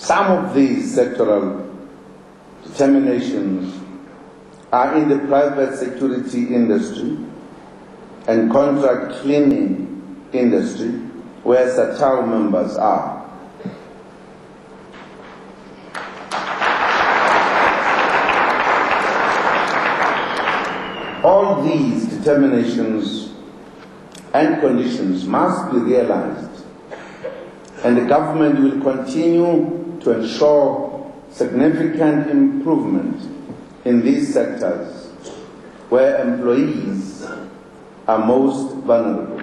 Some of these sectoral determinations are in the private security industry and contract cleaning industry, where SATAWU members are. All these determinations and conditions must be realized, and the government will continue to ensure significant improvement in these sectors where employees are most vulnerable.